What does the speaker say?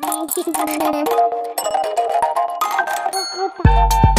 哈哈。